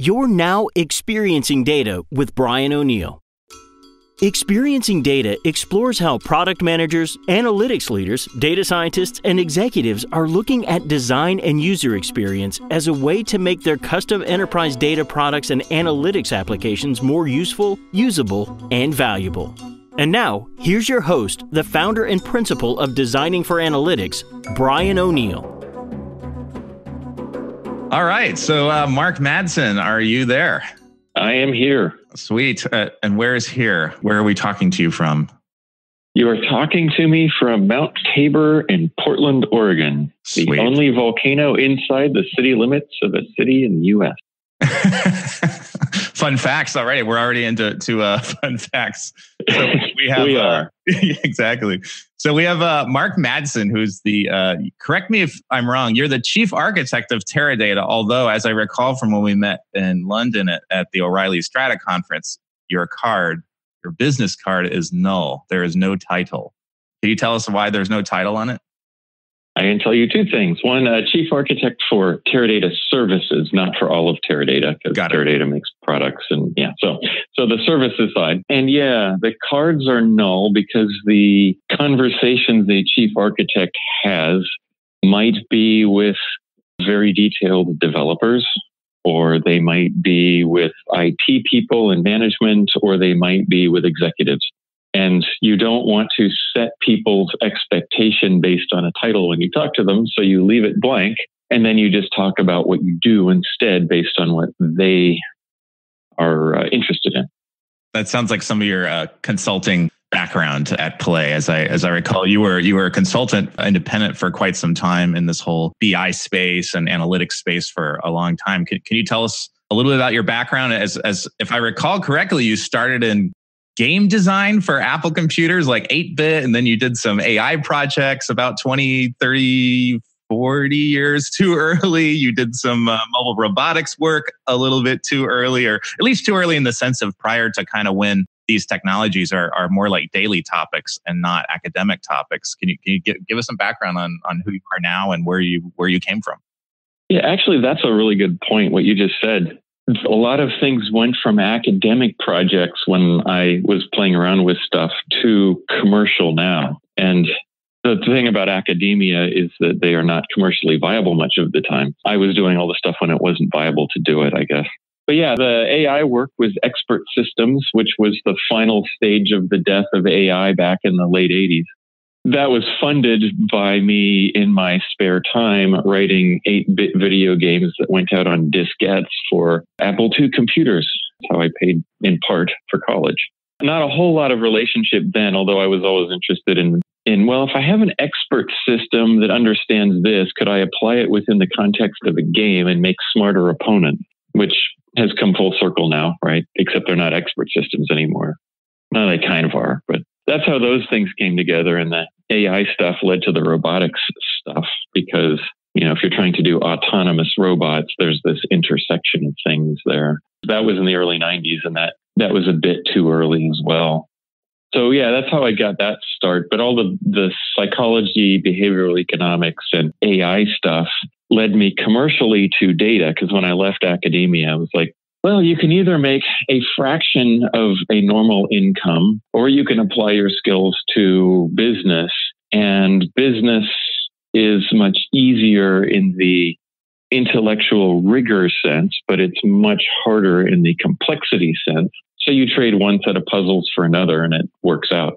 You're now experiencing data with Brian O'Neill. Experiencing Data explores how product managers, analytics leaders, data scientists, and executives are looking at design and user experience as a way to make their custom enterprise data products and analytics applications more useful, usable, and valuable. And now, here's your host, the founder and principal of Designing for Analytics, Brian O'Neill. All right. So, uh, Mark Madsen, are you there? I am here. Sweet. Uh, and where is here? Where are we talking to you from? You are talking to me from Mount Tabor in Portland, Oregon, Sweet. the only volcano inside the city limits of a city in the U.S. fun facts already. We're already into to uh, fun facts. So we have we uh, are uh, exactly. So we have uh, Mark Madsen, who's the uh, correct me if I'm wrong. You're the chief architect of Teradata. Although, as I recall from when we met in London at, at the O'Reilly Strata conference, your card, your business card, is null. There is no title. Can you tell us why there's no title on it? I can tell you two things. One, uh, chief architect for Teradata services, not for all of Teradata, because Teradata makes products and yeah. So, so the services side, and yeah, the cards are null because the conversations the chief architect has might be with very detailed developers, or they might be with IT people and management, or they might be with executives. And you don't want to set people's expectation based on a title when you talk to them. So you leave it blank and then you just talk about what you do instead based on what they are uh, interested in. That sounds like some of your uh, consulting background at play as i as i recall you were you were a consultant independent for quite some time in this whole bi space and analytics space for a long time can, can you tell us a little bit about your background as as if i recall correctly you started in game design for Apple computers, like 8 bit, and then you did some AI projects about 20, 30, 40 years too early. You did some uh, mobile robotics work a little bit too early, or at least too early in the sense of prior to kind of when these technologies are, are more like daily topics and not academic topics. Can you, can you give, give us some background on, on who you are now and where you, where you came from? Yeah, actually, that's a really good point. What you just said a lot of things went from academic projects when I was playing around with stuff to commercial now. And the thing about academia is that they are not commercially viable much of the time. I was doing all the stuff when it wasn't viable to do it, I guess. But yeah, the AI work was expert systems, which was the final stage of the death of AI back in the late 80s that was funded by me in my spare time writing 8 bit video games that went out on diskettes for Apple II computers. That's how I paid in part for college. Not a whole lot of relationship then, although I was always interested in, in well, if I have an expert system that understands this, could I apply it within the context of a game and make smarter opponents? Which has come full circle now, right? Except they're not expert systems anymore. No, they kind of are, but that's how those things came together. And the AI stuff led to the robotics stuff because, you know, if you're trying to do autonomous robots, there's this intersection of things there. That was in the early 90s, and that, that was a bit too early as well. So yeah, that's how I got that start. But all the, the psychology, behavioral economics, and AI stuff led me commercially to data. Because when I left academia, I was like, well, you can either make a fraction of a normal income or you can apply your skills to business. And business is much easier in the intellectual rigor sense, but it's much harder in the complexity sense. So you trade one set of puzzles for another and it works out.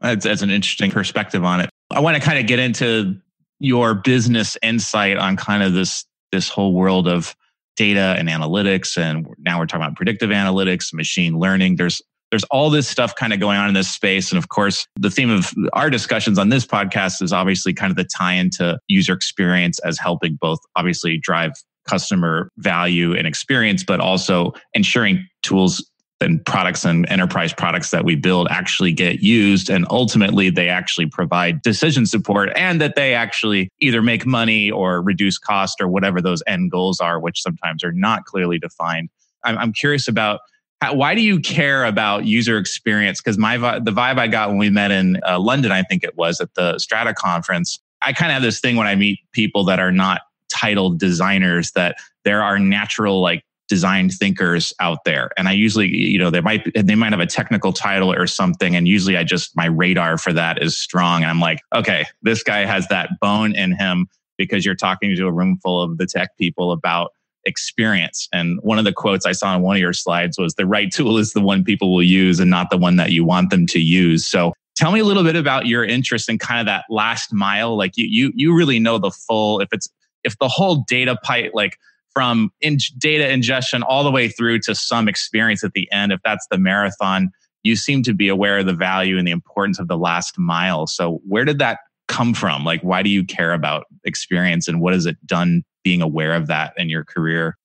That's, that's an interesting perspective on it. I want to kind of get into your business insight on kind of this this whole world of data and analytics and now we're talking about predictive analytics machine learning there's there's all this stuff kind of going on in this space. And of course the theme of our discussions on this podcast is obviously kind of the tie into user experience as helping both obviously drive customer value and experience but also ensuring tools and products and enterprise products that we build actually get used. And ultimately they actually provide decision support and that they actually either make money or reduce cost or whatever those end goals are which sometimes are not clearly defined. I'm, I'm curious about how, why do you care about user experience? Because my the vibe i got when we met in uh, london i think it was at the strata conference i kind of have this thing when i meet people that are not titled designers that there are natural like design thinkers out there. And i usually you know they might they might have a technical title or something and usually i just my radar for that is strong and i'm like okay this guy has that bone in him because you're talking to a room full of the tech people about experience and one of the quotes i saw on one of your slides was the right tool is the one people will use and not the one that you want them to use so tell me a little bit about your interest in kind of that last mile like you you you really know the full if it's if the whole data pipe like from in data ingestion all the way through to some experience at the end, if that's the marathon, you seem to be aware of the value and the importance of the last mile. So, where did that come from? Like, why do you care about experience and what has it done being aware of that in your career?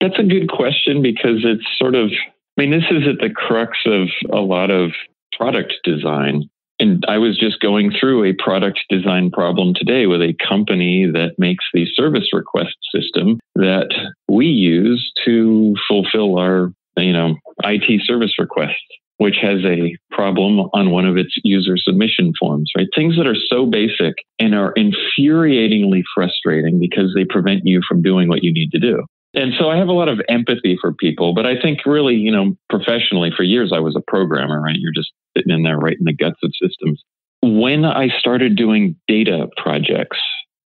That's a good question because it's sort of, I mean, this is at the crux of a lot of product design. And I was just going through a product design problem today with a company that makes the service request system that we use to fulfill our, you know, IT service requests, which has a problem on one of its user submission forms, right? Things that are so basic and are infuriatingly frustrating because they prevent you from doing what you need to do. And so I have a lot of empathy for people, but I think really, you know, professionally for years I was a programmer, right? You're just sitting in there right in the guts of systems. When I started doing data projects,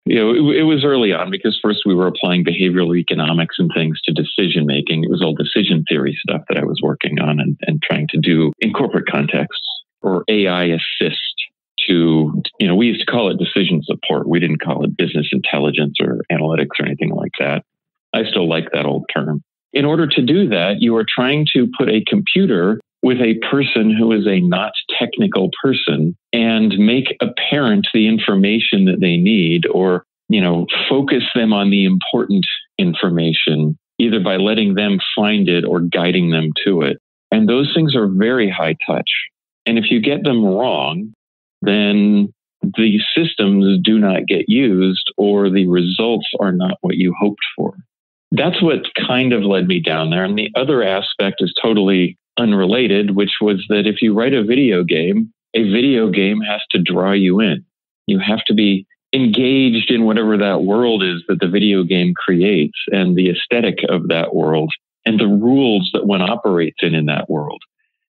you know, it, it was early on because first we were applying behavioral economics and things to decision making. It was all decision theory stuff that I was working on and, and trying to do in corporate contexts or AI assist to, you know, we used to call it decision support. We didn't call it business intelligence or analytics or anything like that. I still like that old term. In order to do that, you are trying to put a computer with a person who is a not technical person and make apparent the information that they need or you know focus them on the important information either by letting them find it or guiding them to it. And those things are very high touch. And if you get them wrong then the systems do not get used or the results are not what you hoped for. That's what kind of led me down there. And the other aspect is totally unrelated, which was that if you write a video game, a video game has to draw you in. You have to be engaged in whatever that world is that the video game creates and the aesthetic of that world and the rules that one operates in in that world.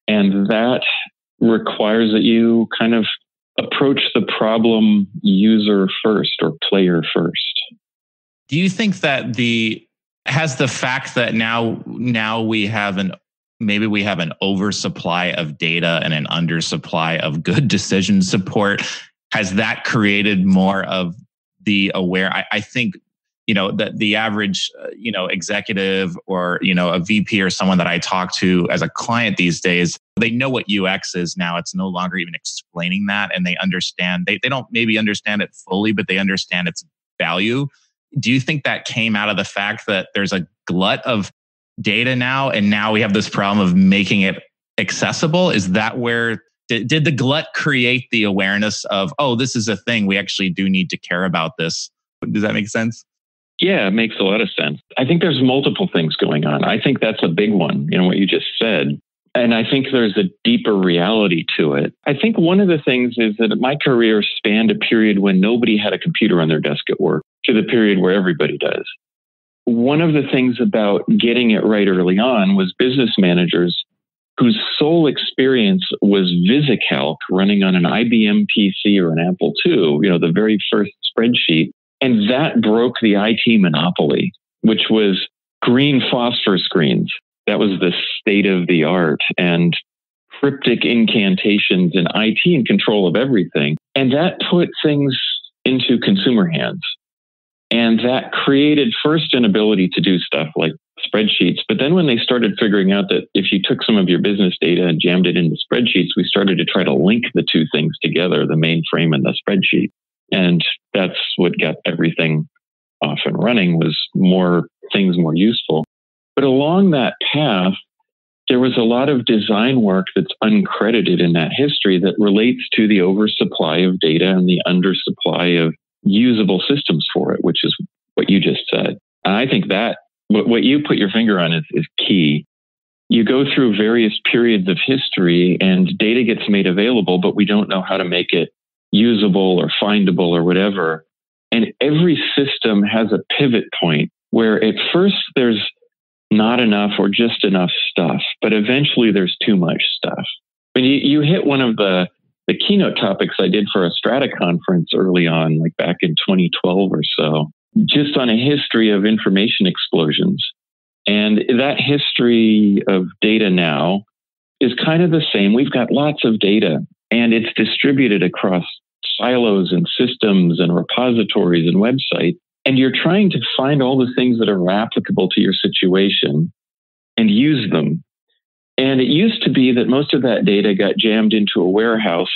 And that requires that you kind of approach the problem user first or player first. Do you think that the has the fact that now now we have an maybe we have an oversupply of data and an undersupply of good decision support. Has that created more of the aware I, I think you know that the average uh, you know executive or you know a vp or someone that i talk to as a client these days they know what ux is now. It's no longer even explaining that and they understand they, they don't maybe understand it fully but they understand its value. Do you think that came out of the fact that there's a glut of data now and now we have this problem of making it accessible? Is that where did, did the glut create the awareness of oh this is a thing we actually do need to care about this? Does that make sense? Yeah it makes a lot of sense. I think there's multiple things going on. I think that's a big one you know what you just said. And I think there's a deeper reality to it. I think one of the things is that my career spanned a period when nobody had a computer on their desk at work to the period where everybody does one of the things about getting it right early on was business managers whose sole experience was VisiCalc running on an IBM PC or an Apple II, you know, the very first spreadsheet. And that broke the IT monopoly, which was green phosphor screens. That was the state of the art and cryptic incantations and IT in control of everything. And that put things into consumer hands. And that created first an ability to do stuff like spreadsheets. But then when they started figuring out that if you took some of your business data and jammed it into spreadsheets, we started to try to link the two things together, the mainframe and the spreadsheet. And that's what got everything off and running was more things more useful. But along that path, there was a lot of design work that's uncredited in that history that relates to the oversupply of data and the undersupply of usable systems for it, which is what you just said. And I think that what, you put your finger on is, is key. You go through various periods of history and data gets made available, but we don't know how to make it usable or findable or whatever. And every system has a pivot point where at first there's not enough or just enough stuff. But eventually there's too much stuff. When you, you hit one of the, the keynote topics I did for a Strata conference early on, like back in 2012 or so, just on a history of information explosions. And that history of data now is kind of the same. We've got lots of data and it's distributed across silos and systems and repositories and websites. And you're trying to find all the things that are applicable to your situation and use them. And it used to be that most of that data got jammed into a warehouse.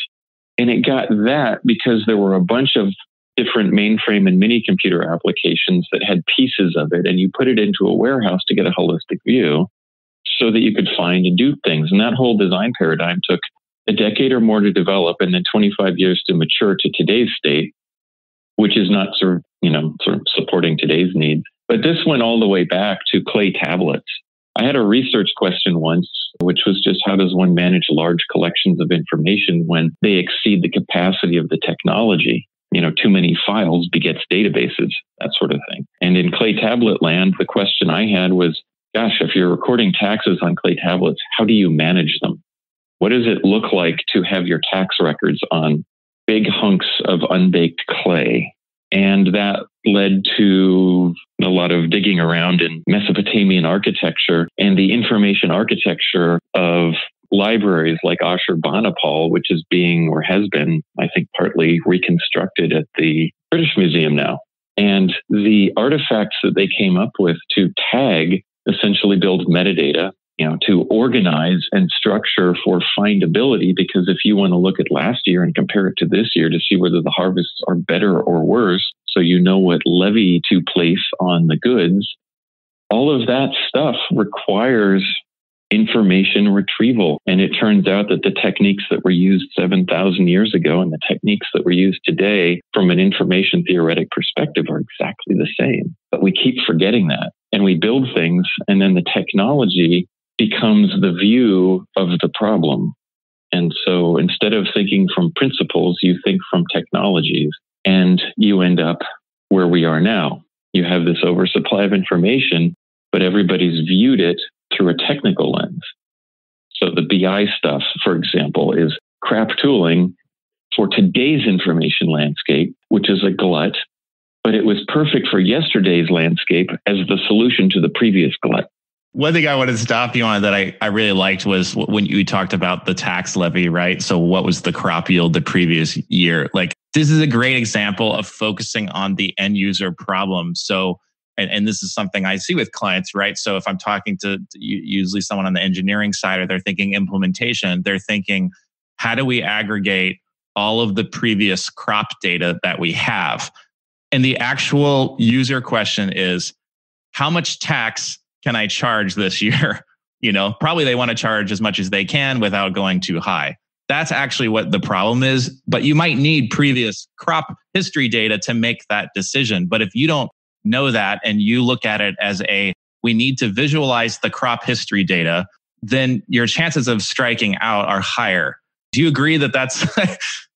And it got that because there were a bunch of different mainframe and mini computer applications that had pieces of it. And you put it into a warehouse to get a holistic view so that you could find and do things. And that whole design paradigm took a decade or more to develop and then 25 years to mature to today's state, which is not sort of, you know, sort of supporting today's needs. But this went all the way back to clay tablets. I had a research question once, which was just how does one manage large collections of information when they exceed the capacity of the technology? You know, too many files begets databases, that sort of thing. And in clay tablet land, the question I had was, gosh, if you're recording taxes on clay tablets, how do you manage them? What does it look like to have your tax records on big hunks of unbaked clay? And that led to a lot of digging around in Mesopotamian architecture and the information architecture of libraries like Ashurbanipal, which is being or has been, I think, partly reconstructed at the British Museum now. And the artifacts that they came up with to tag essentially build metadata you know, to organize and structure for findability. Because if you want to look at last year and compare it to this year to see whether the harvests are better or worse, so you know what levy to place on the goods, all of that stuff requires information retrieval. And it turns out that the techniques that were used 7,000 years ago and the techniques that were used today from an information theoretic perspective are exactly the same. But we keep forgetting that. And we build things, and then the technology becomes the view of the problem. And so instead of thinking from principles, you think from technologies and you end up where we are now. You have this oversupply of information, but everybody's viewed it through a technical lens. So the BI stuff, for example, is crap tooling for today's information landscape, which is a glut, but it was perfect for yesterday's landscape as the solution to the previous glut. One thing I wanted to stop you on that I, I really liked was when you talked about the tax levy, right? So, what was the crop yield the previous year? Like, this is a great example of focusing on the end user problem. So, and, and this is something I see with clients, right? So, if I'm talking to, to usually someone on the engineering side or they're thinking implementation, they're thinking, how do we aggregate all of the previous crop data that we have? And the actual user question is, how much tax can I charge this year? You know, probably they want to charge as much as they can without going too high. That's actually what the problem is. But you might need previous crop history data to make that decision. But if you don't know that and you look at it as a, we need to visualize the crop history data, then your chances of striking out are higher. Do you agree that that's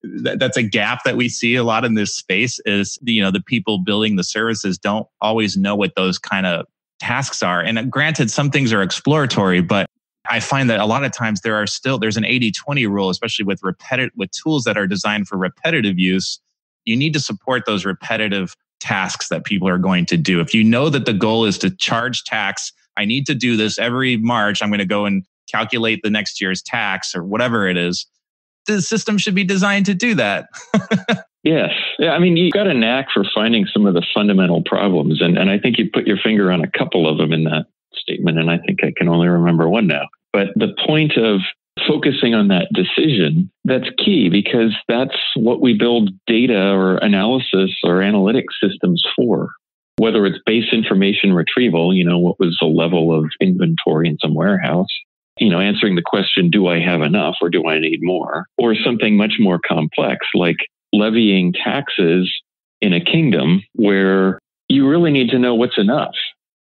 that's a gap that we see a lot in this space? Is you know the people building the services don't always know what those kind of tasks are. And granted, some things are exploratory, but I find that a lot of times there are still there's an 80-20 rule, especially with repetitive with tools that are designed for repetitive use. You need to support those repetitive tasks that people are going to do. If you know that the goal is to charge tax, I need to do this every March. I'm going to go and calculate the next year's tax or whatever it is. The system should be designed to do that. Yes. Yeah, I mean, you got a knack for finding some of the fundamental problems. And, and I think you put your finger on a couple of them in that statement. And I think I can only remember one now. But the point of focusing on that decision, that's key because that's what we build data or analysis or analytic systems for. Whether it's base information retrieval, you know, what was the level of inventory in some warehouse, you know, answering the question, do I have enough or do I need more? Or something much more complex like levying taxes in a kingdom where you really need to know what's enough.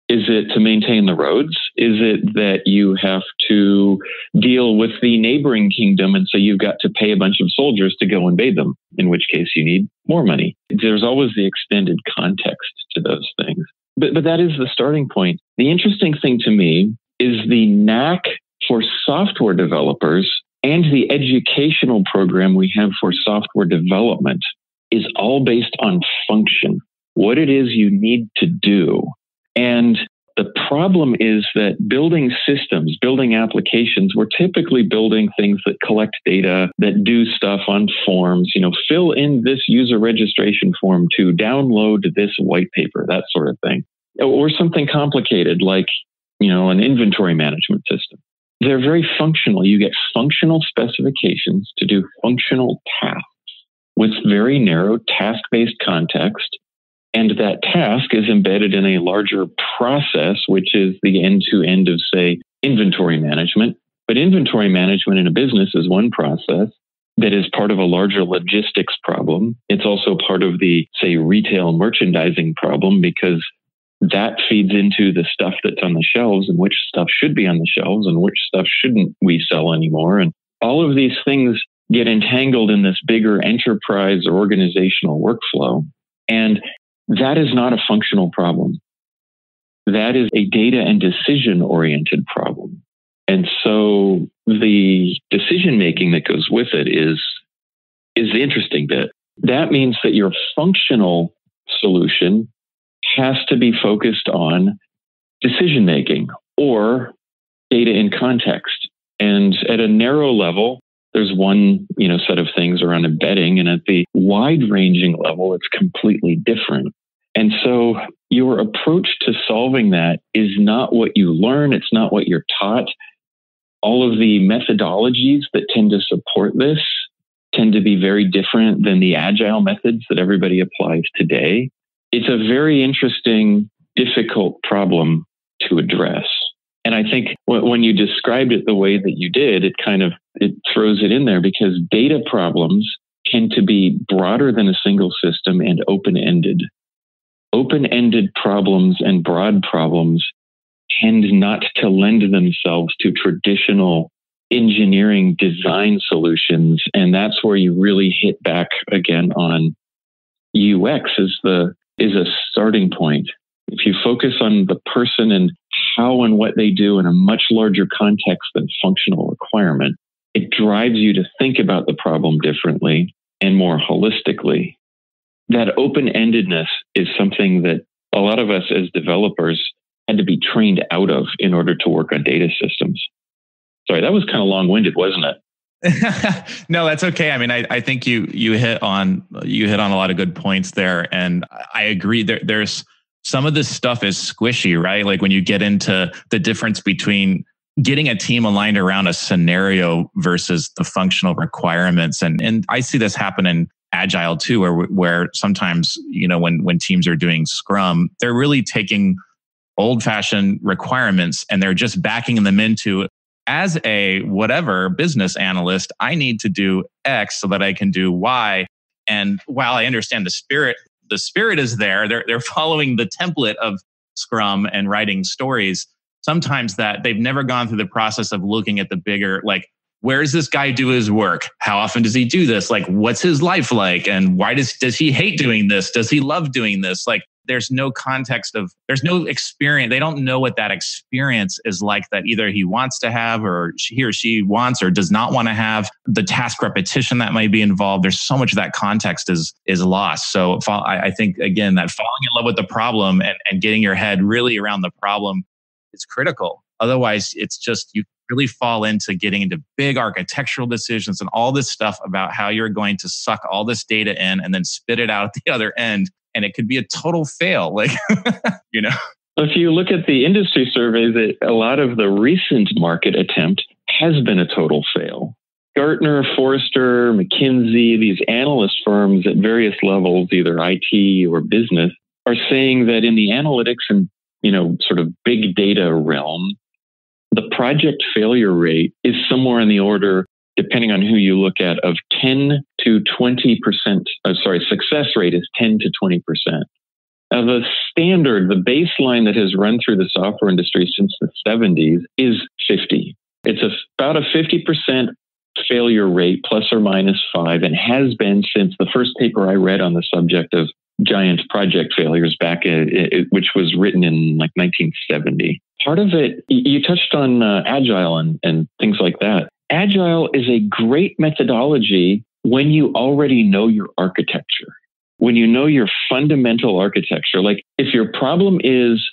Is it to maintain the roads? Is it that you have to deal with the neighboring kingdom and so you've got to pay a bunch of soldiers to go invade them, in which case you need more money? There's always the extended context to those things. but, but that is the starting point. The interesting thing to me is the knack for software developers and the educational program we have for software development is all based on function, what it is you need to do. And the problem is that building systems, building applications, we're typically building things that collect data, that do stuff on forms, you know, fill in this user registration form to download this white paper, that sort of thing. Or something complicated like, you know, an inventory management system. They're very functional. You get functional specifications to do functional tasks with very narrow task based context and that task is embedded in a larger process, which is the end to end of, say, inventory management. But inventory management in a business is one process that is part of a larger logistics problem. It's also part of the, say, retail merchandising problem because that feeds into the stuff that's on the shelves and which stuff should be on the shelves and which stuff shouldn't we sell anymore. And all of these things get entangled in this bigger enterprise or organizational workflow. And that is not a functional problem. That is a data and decision oriented problem. And so the decision making that goes with it is, is the interesting bit. That means that your functional solution has to be focused on decision making or data in context. And at a narrow level, there's one you know set of things around embedding and at the wide ranging level it's completely different and so your approach to solving that is not what you learn, it's not what you're taught. All of the methodologies that tend to support this tend to be very different than the agile methods that everybody applies today. It's a very interesting, difficult problem to address. And I think when you described it the way that you did, it kind of it throws it in there because data problems tend to be broader than a single system and open-ended open ended problems and broad problems tend not to lend themselves to traditional engineering design solutions. And that's where you really hit back again on UX is the is a starting point. If you focus on the person and how and what they do in a much larger context than functional requirement, it drives you to think about the problem differently and more holistically that open endedness is something that a lot of us as developers had to be trained out of in order to work on data systems. Sorry, that was kind of long winded, wasn't it? no, that's okay. I mean, I, I think you you hit on you hit on a lot of good points there, and I agree. There, there's some of this stuff is squishy, right? Like when you get into the difference between getting a team aligned around a scenario versus the functional requirements, and and I see this happen in agile too where where sometimes you know when when teams are doing scrum they're really taking old fashioned requirements and they're just backing them into as a whatever business analyst i need to do x so that i can do y and while i understand the spirit the spirit is there they're they're following the template of scrum and writing stories sometimes that they've never gone through the process of looking at the bigger like where does this guy do his work? How often does he do this? Like, what's his life like? And why does, does he hate doing this? Does he love doing this? Like, there's no context of, there's no experience. They don't know what that experience is like that either he wants to have or he or she wants or does not want to have. The task repetition that might be involved. There's so much of that context is, is lost. So I think, again, that falling in love with the problem and, and getting your head really around the problem is critical. Otherwise, it's just you really fall into getting into big architectural decisions and all this stuff about how you're going to suck all this data in and then spit it out at the other end. And it could be a total fail. Like, you know. If you look at the industry surveys, a lot of the recent market attempt has been a total fail. Gartner, Forrester, McKinsey, these analyst firms at various levels, either IT or business, are saying that in the analytics and you know sort of big data realm, the project failure rate is somewhere in the order, depending on who you look at, of 10 to 20%. Uh, sorry, success rate is 10 to 20%. Now, the standard, the baseline that has run through the software industry since the 70s is 50. It's about a 50% failure rate, plus or minus five, and has been since the first paper I read on the subject of giant project failures back, uh, which was written in like 1970. Part of it, you touched on uh, agile and, and things like that. Agile is a great methodology when you already know your architecture, when you know your fundamental architecture. Like if your problem is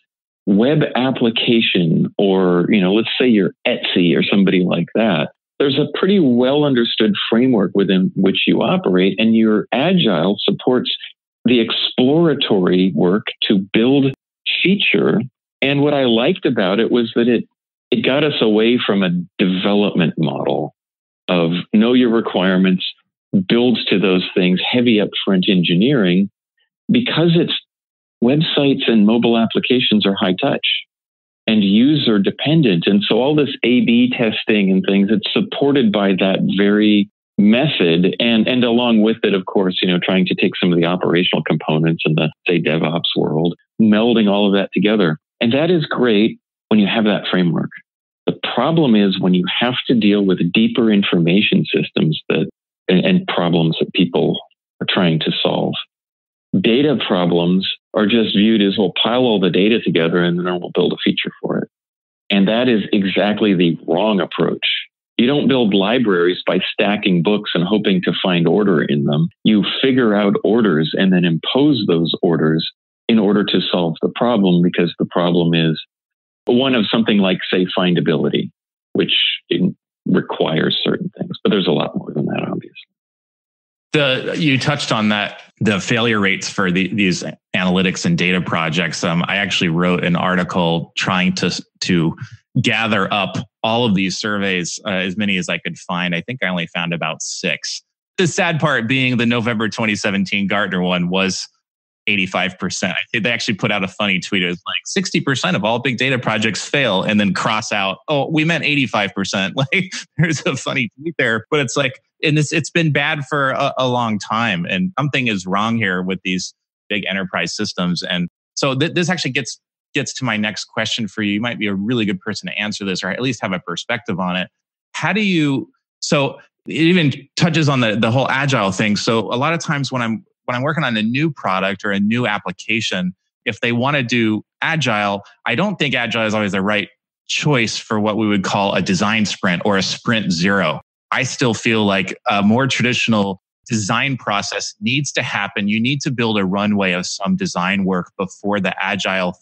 web application or, you know, let's say you're Etsy or somebody like that, there's a pretty well understood framework within which you operate and your agile supports the exploratory work to build feature. And what I liked about it was that it, it got us away from a development model of know your requirements, builds to those things, heavy upfront engineering, because it's websites and mobile applications are high touch and user dependent. And so all this A B testing and things, it's supported by that very method and and along with it of course you know trying to take some of the operational components in the say devops world melding all of that together and that is great when you have that framework. The problem is when you have to deal with deeper information systems that and, and problems that people are trying to solve. Data problems are just viewed as we'll pile all the data together and then we'll build a feature for it. And that is exactly the wrong approach. You don't build libraries by stacking books and hoping to find order in them. You figure out orders and then impose those orders in order to solve the problem because the problem is one of something like, say, findability, which requires certain things. But there's a lot more than that, obviously. The, you touched on that the failure rates for the, these analytics and data projects. Um, I actually wrote an article trying to to gather up all of these surveys, uh, as many as I could find. I think I only found about six. The sad part being the November 2017 Gartner one was 85%. They actually put out a funny tweet. It was like 60% of all big data projects fail and then cross out, oh, we meant 85%. Like there's a funny tweet there, but it's like, and this, it's been bad for a, a long time. And something is wrong here with these big enterprise systems. And so th- this actually gets gets to my next question for you. You might be a really good person to answer this or at least have a perspective on it. How do you so it even touches on the the whole agile thing. So a lot of times when I'm when I'm working on a new product or a new application, if they want to do agile, I don't think agile is always the right choice for what we would call a design sprint or a sprint zero. I still feel like a more traditional design process needs to happen. You need to build a runway of some design work before the agile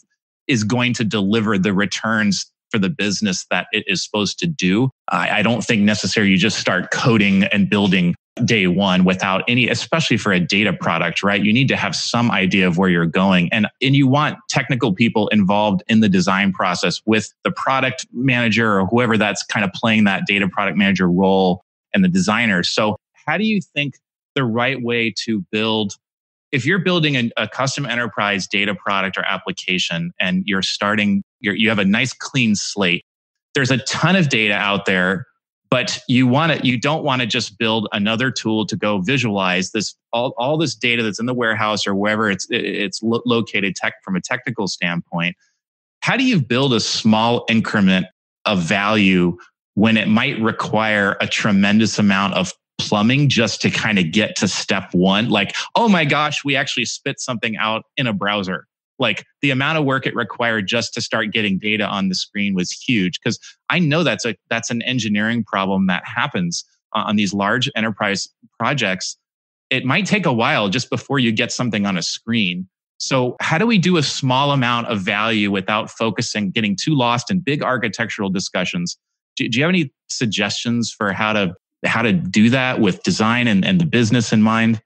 is going to deliver the returns for the business that it is supposed to do. I, I don't think necessarily you just start coding and building day one without any especially for a data product right? You need to have some idea of where you're going. And and you want technical people involved in the design process with the product manager or whoever that's kind of playing that data product manager role and the designers so how do you think the right way to build if you're building a, a, custom enterprise data product or application and you're starting you're, you have a nice clean slate there's a ton of data out there but you want to you don't want to just build another tool to go visualize this all, all this data that's in the warehouse or wherever it's it's lo- located tech from a technical standpoint how do you build a small increment of value when it might require a tremendous amount of plumbing just to kind of get to step one. Like, oh my gosh, we actually spit something out in a browser. Like the amount of work it required just to start getting data on the screen was huge because I know that's a that's an engineering problem that happens uh, on these large enterprise projects. It might take a while just before you get something on a screen. So, how do we do a small amount of value without focusing, getting too lost in big architectural discussions? Do, do you have any suggestions for how to how to do that with design and, and the business in mind?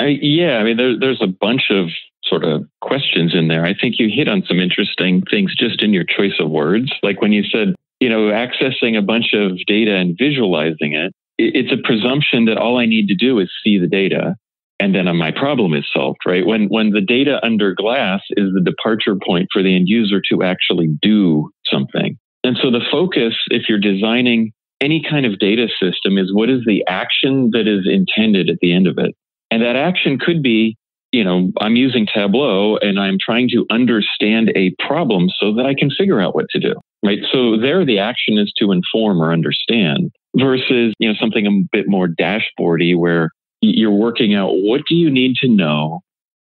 Yeah, I mean, there, there's a bunch of sort of questions in there. I think you hit on some interesting things just in your choice of words. Like when you said, you know, accessing a bunch of data and visualizing it, it's a presumption that all I need to do is see the data and then my problem is solved, right? When when the data under glass is the departure point for the end user to actually do something. And so the focus, if you're designing any kind of data system is what is the action that is intended at the end of it. And that action could be, you know, I'm using Tableau and I'm trying to understand a problem so that I can figure out what to do. Right. So there the action is to inform or understand versus, you know, something a bit more dashboardy where you're working out what do you need to know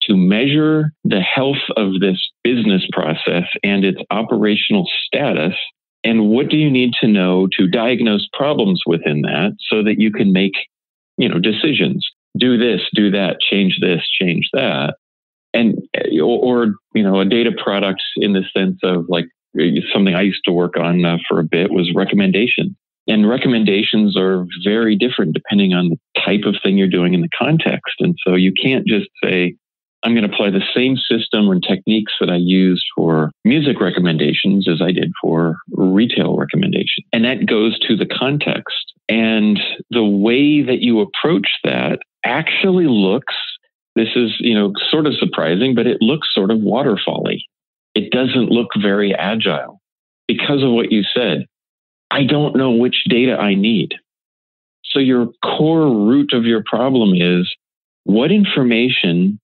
to measure the health of this business process and its operational status. And what do you need to know to diagnose problems within that so that you can make, you know, decisions? Do this, do that, change this, change that. And, or, you know, a data product in the sense of like something I used to work on uh, for a bit was recommendation. And recommendations are very different depending on the type of thing you're doing in the context. And so you can't just say, I'm going to apply the same system and techniques that I used for music recommendations as I did for retail recommendation. And that goes to the context. And the way that you approach that actually looks, this is, you know, sort of surprising, but it looks sort of waterfally. It doesn't look very agile because of what you said. I don't know which data I need. So your core root of your problem is what information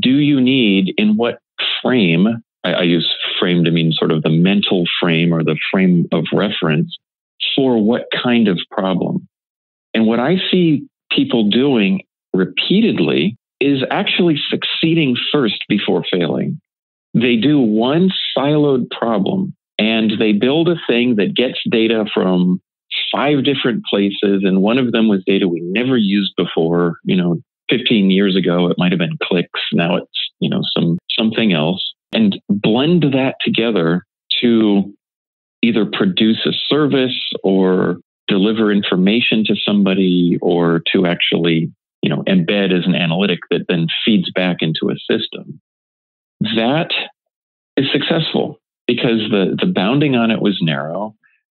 do you need in what frame? I, I use frame to mean sort of the mental frame or the frame of reference for what kind of problem. And what I see people doing repeatedly is actually succeeding first before failing. They do one siloed problem and they build a thing that gets data from five different places. And one of them was data we never used before. You know, 15 years ago, it might have been clicks. Now it's, you know, some, something else and blend that together to either produce a service or deliver information to somebody or to actually, you know, embed as an analytic that then feeds back into a system that is successful because the, the bounding on it was narrow.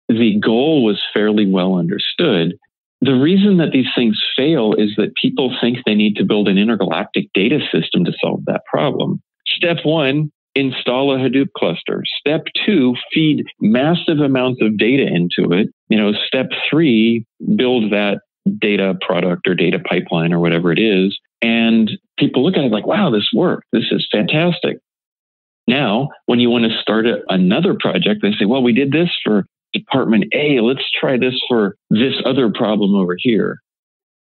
The goal was fairly well understood. The reason that these things fail is that people think they need to build an intergalactic data system to solve that problem. Step one, install a Hadoop cluster. Step two, feed massive amounts of data into it. You know, step three, build that data product or data pipeline or whatever it is. And people look at it like, wow, this worked. This is fantastic. Now, when you want to start a, another project, they say, well, we did this for department A. Let's try this for this other problem over here.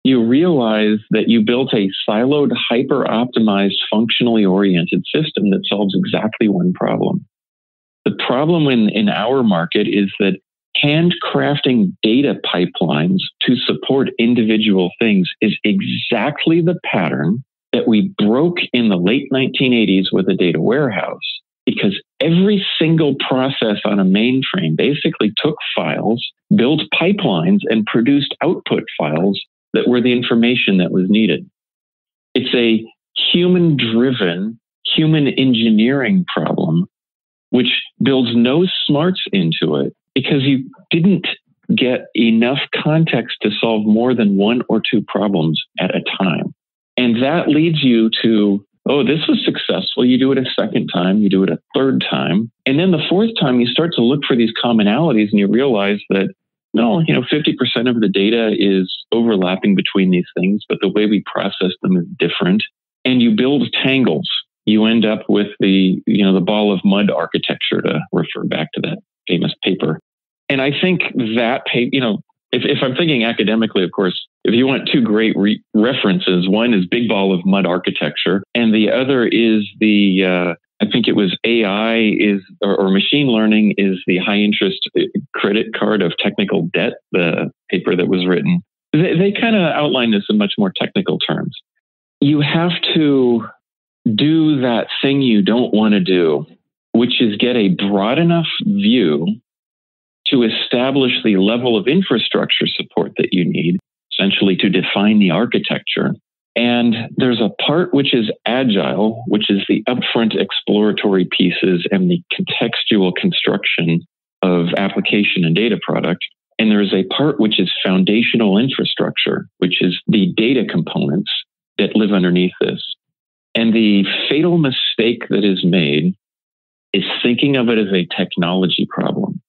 You realize that you built a siloed, hyper optimized, functionally oriented system that solves exactly one problem. The problem in, in our market is that handcrafting data pipelines to support individual things is exactly the pattern that we broke in the late 1980s with a data warehouse because every single process on a mainframe basically took files, built pipelines, and produced output files that were the information that was needed. It's a human driven, human engineering problem, which builds no smarts into it because you didn't get enough context to solve more than one or two problems at a time. And that leads you to, oh, this was successful. You do it a second time, you do it a third time. And then the fourth time, you start to look for these commonalities and you realize that, no, you know, 50% of the data is overlapping between these things, but the way we process them is different. And you build tangles. You end up with the, you know, the ball of mud architecture to refer back to that famous paper. And I think that, you know, if, if I'm thinking academically, of course, if you want two great re- references, one is Big Ball of Mud architecture, and the other is the uh, I think it was AI is or, or, machine learning is the high interest uh, credit card of technical debt. The paper that was written, they, they kind of outline this in much more technical terms. You have to do that thing you don't want to do, which is get a broad enough view to establish the level of infrastructure support that you need, essentially to define the architecture. And there's a part which is agile, which is the upfront exploratory pieces and the contextual construction of application and data product. And there's a part which is foundational infrastructure, which is the data components that live underneath this. And the fatal mistake that is made is thinking of it as a technology problem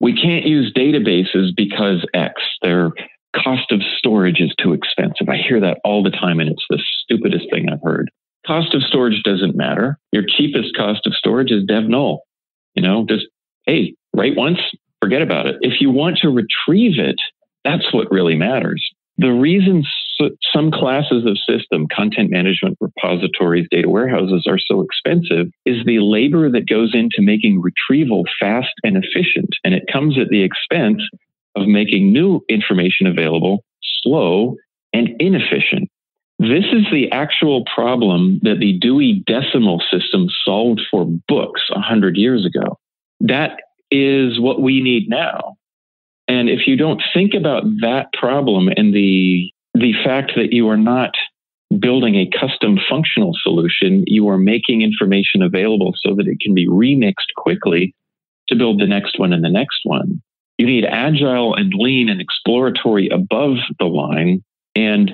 we can't use databases because X, their cost of storage is too expensive. I hear that all the time, and it's the stupidest thing I've heard. Cost of storage doesn't matter. Your cheapest cost of storage is dev null. You know, just, hey, write once, forget about it. If you want to retrieve it, that's what really matters. The reason some classes of system, content management repositories, data warehouses are so expensive is the labor that goes into making retrieval fast and efficient. And it comes at the expense of making new information available slow and inefficient. This is the actual problem that the Dewey Decimal System solved for books 100 years ago. That is what we need now. And if you don't think about that problem and the, the fact that you are not building a custom functional solution, you are making information available so that it can be remixed quickly to build the next one and the next one. You need agile and lean and exploratory above the line and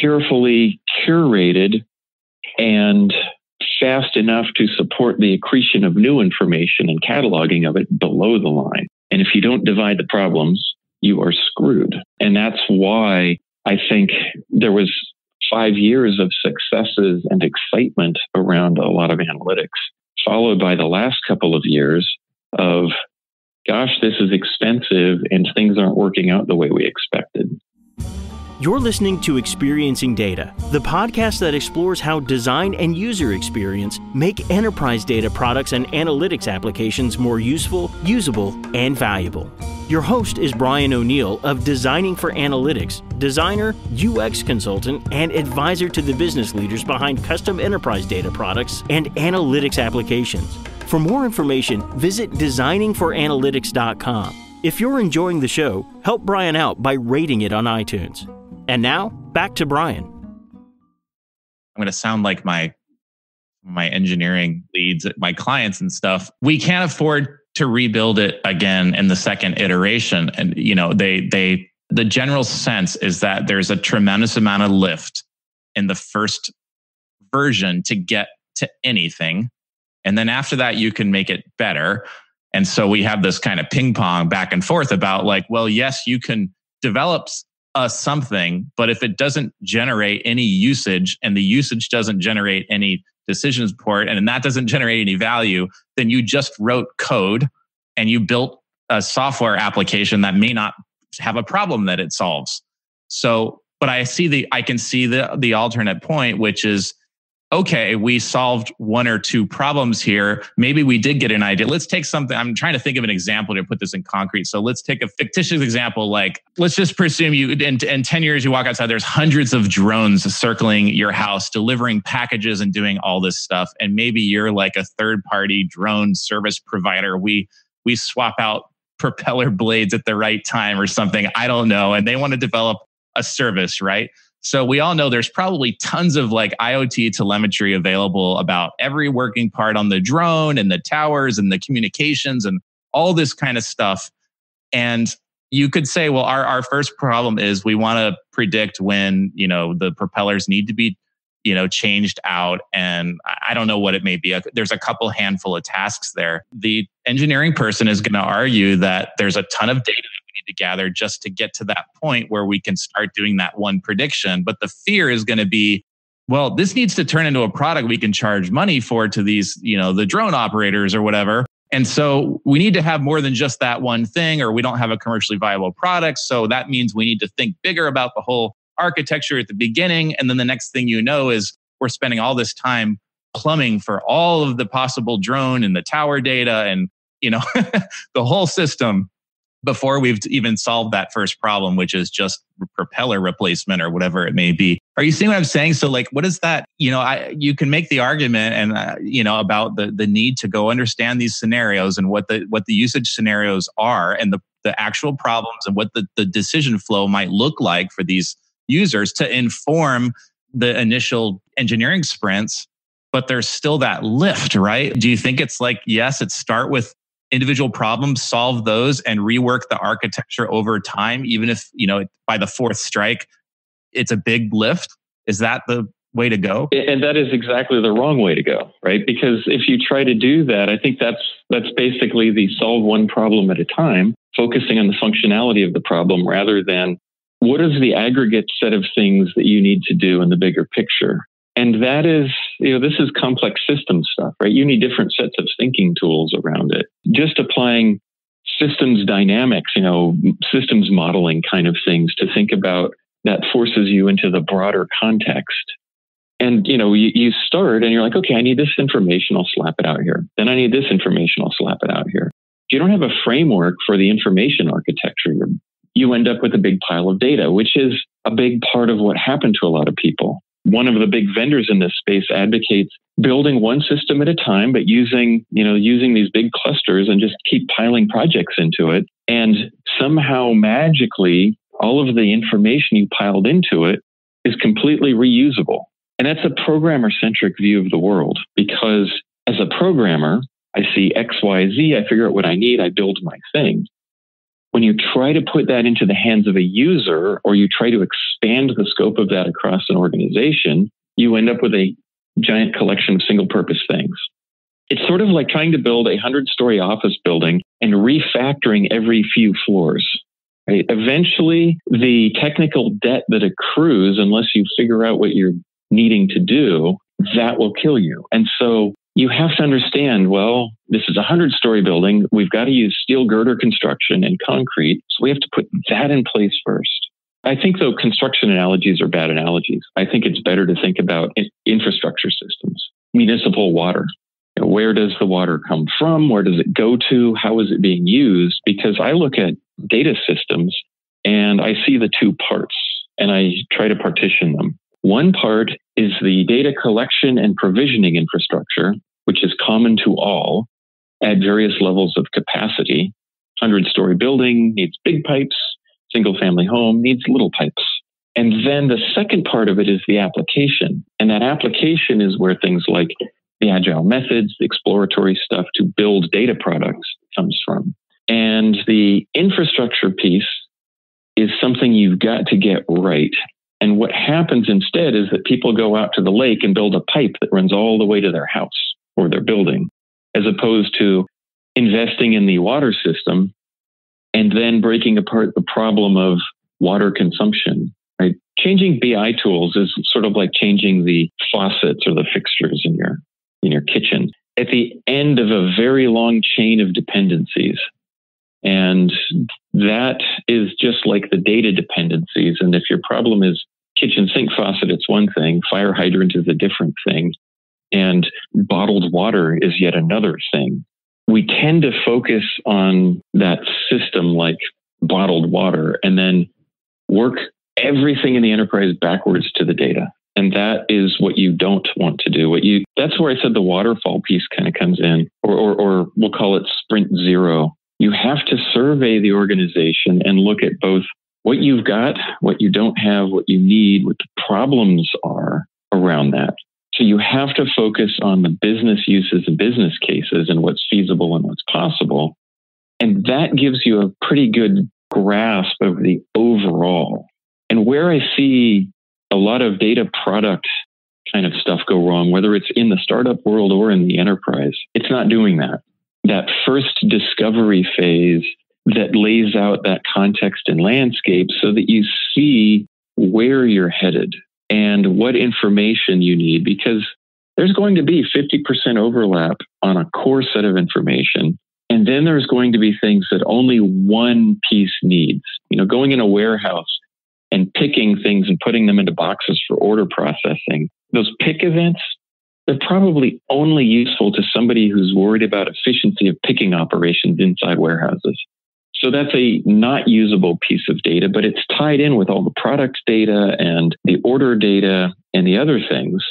carefully curated and fast enough to support the accretion of new information and cataloging of it below the line. And if you don't divide the problems, you are screwed. And that's why I think there was five years of successes and excitement around a lot of analytics, followed by the last couple of years of, gosh, this is expensive and things aren't working out the way we expected. You're listening to Experiencing Data, the podcast that explores how design and user experience make enterprise data products and analytics applications more useful, usable, and valuable. Your host is Brian O'Neill of Designing for Analytics, designer, UX consultant, and advisor to the business leaders behind custom enterprise data products and analytics applications. For more information, visit designingforanalytics.com. If you're enjoying the show, help Brian out by rating it on iTunes. And now, back to Brian. I'm going to sound like my my engineering leads, my clients and stuff. We can't afford to rebuild it again in the second iteration. And you know, they they the general sense is that there's a tremendous amount of lift in the first version to get to anything. And then after that, you can make it better. And so we have this kind of ping pong back and forth about like, well, yes, you can develop a something, but if it doesn't generate any usage and the usage doesn't generate any decision support and that doesn't generate any value, then you just wrote code and you built a software application that may not have a problem that it solves. So, but I see the I can see the the alternate point, which is okay, we solved one or two problems here. Maybe we did get an idea. Let's take something. I'm trying to think of an example to put this in concrete. So let's take a fictitious example. Like, let's just presume you, in, in 10 years, you walk outside, there's hundreds of drones circling your house, delivering packages and doing all this stuff. And maybe you're like a third party drone service provider. We, we swap out propeller blades at the right time or something. I don't know. And they want to develop a service, right? So we all know there's probably tons of like IoT telemetry available about every working part on the drone and the towers and the communications and all this kind of stuff. And you could say, well, our, our first problem is we want to predict when, you know, the propellers need to be, you know, changed out. And I don't know what it may be. Uh, there's a couple handful of tasks there. The engineering person is going to argue that there's a ton of data need to gather just to get to that point where we can start doing that one prediction. But the fear is going to be, well, this needs to turn into a product we can charge money for to these, you know, the drone operators or whatever. And so we need to have more than just that one thing, or we don't have a commercially viable product. So that means we need to think bigger about the whole architecture at the beginning. And then the next thing you know is we're spending all this time plumbing for all of the possible drone and the tower data and you know the whole system before we've even solved that first problem, which is just propeller replacement or whatever it may be. Are you seeing what I'm saying? So, like, what is that? You know, I you can make the argument, and uh, you know, about the the need to go understand these scenarios and what the what the usage scenarios are, and the the actual problems and what the the decision flow might look like for these users to inform the initial engineering sprints but there's still that lift, right? Do you think it's like, yes, it start with individual problems, solve those, and rework the architecture over time, even if, you know, by the fourth strike, it's a big lift? Is that the way to go? And that is exactly the wrong way to go, right? Because if you try to do that, I think that's that's basically the solve one problem at a time, focusing on the functionality of the problem rather than what is the aggregate set of things that you need to do in the bigger picture. And that is, you know, this is complex system stuff, right? You need different sets of thinking tools around it. Just applying systems dynamics, you know, systems modeling kind of things to think about that forces you into the broader context. And you know, you, you start and you're like, okay, I need this information, I'll slap it out here. Then I need this information, I'll slap it out here. If you don't have a framework for the information architecture, you end up with a big pile of data, which is a big part of what happened to a lot of people. One of the big vendors in this space advocates building one system at a time, but using, you know, using these big clusters and just keep piling projects into it. And somehow magically, all of the information you piled into it is completely reusable. And that's a programmer centric view of the world because as a programmer, I see X, Y, Z, I figure out what I need, I build my thing. When you try to put that into the hands of a user or you try to expand the scope of that across an organization, you end up with a giant collection of single purpose things. It's sort of like trying to build a hundred story office building and refactoring every few floors. Right? Eventually, the technical debt that accrues, unless you figure out what you're needing to do, that will kill you. And so you have to understand well, this is a 100 story building. We've got to use steel girder construction and concrete. So we have to put that in place first. I think, though, construction analogies are bad analogies. I think it's better to think about infrastructure systems, municipal water. Where does the water come from? Where does it go to? How is it being used? Because I look at data systems and I see the two parts and I try to partition them. One part is the data collection and provisioning infrastructure, which is common to all at various levels of capacity. 100 story building needs big pipes, single family home needs little pipes. And then the second part of it is the application. And that application is where things like the agile methods, the exploratory stuff to build data products comes from. And the infrastructure piece is something you've got to get right. And what happens instead is that people go out to the lake and build a pipe that runs all the way to their house or their building, as opposed to investing in the water system and then breaking apart the problem of water consumption. Right? Changing BI tools is sort of like changing the faucets or the fixtures in your in your kitchen. At the end of a very long chain of dependencies. And that is just like the data dependencies. And if your problem is kitchen sink faucet, it's one thing. Fire hydrant is a different thing. And bottled water is yet another thing. We tend to focus on that system like bottled water and then work everything in the enterprise backwards to the data. And that is what you don't want to do. What you that's where I said the waterfall piece kind of comes in, or, or, or we'll call it sprint zero. You have to survey the organization and look at both what you've got, what you don't have, what you need, what the problems are around that. So you have to focus on the business uses and business cases and what's feasible and what's possible. And that gives you a pretty good grasp of the overall. And where I see a lot of data product kind of stuff go wrong, whether it's in the startup world or in the enterprise, it's not doing that. That first discovery phase that lays out that context and landscape so that you see where you're headed and what information you need because there's going to be 50% overlap on a core set of information. And then there's going to be things that only one piece needs. You know, going in a warehouse and picking things and putting them into boxes for order processing. Those pick events, they're probably only useful to somebody who's worried about efficiency of picking operations inside warehouses. So that's a not usable piece of data, but it's tied in with all the product data and the order data and the other things.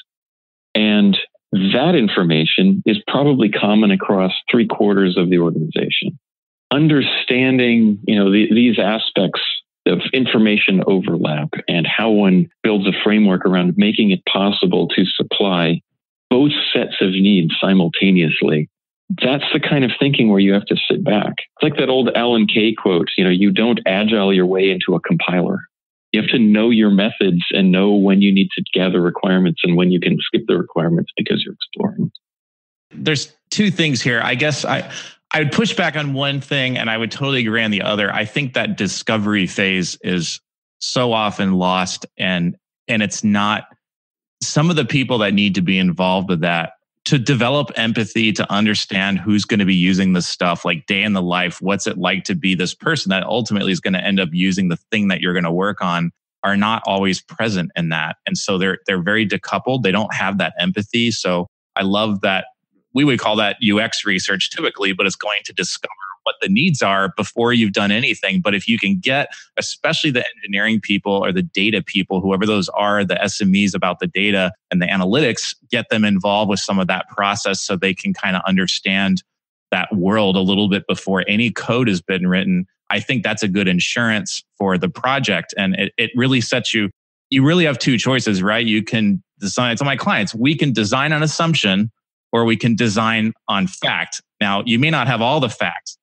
And that information is probably common across three quarters of the organization. Understanding, you know, the, these aspects of information overlap and how one builds a framework around making it possible to supply both sets of needs simultaneously that's the kind of thinking where you have to sit back. It's like that old Alan Kay quote, you know, you don't agile your way into a compiler. You have to know your methods and know when you need to gather requirements and when you can skip the requirements because you're exploring. There's two things here. I guess I I would push back on one thing and I would totally agree on the other. I think that discovery phase is so often lost and and it's not some of the people that need to be involved with that to develop empathy to understand who's going to be using this stuff like day in the life what's it like to be this person that ultimately is going to end up using the thing that you're going to work on are not always present in that. And so they're they're very decoupled. They don't have that empathy. So I love that we would call that UX research typically, but it's going to discover what the needs are before you've done anything. But if you can get, especially the engineering people or the data people, whoever those are, the SMEs about the data and the analytics, get them involved with some of that process so they can kind of understand that world a little bit before any code has been written. I think that's a good insurance for the project. And it, it really sets you, you really have two choices, right? You can design, to my clients, we can design an assumption or we can design on fact. Now, you may not have all the facts,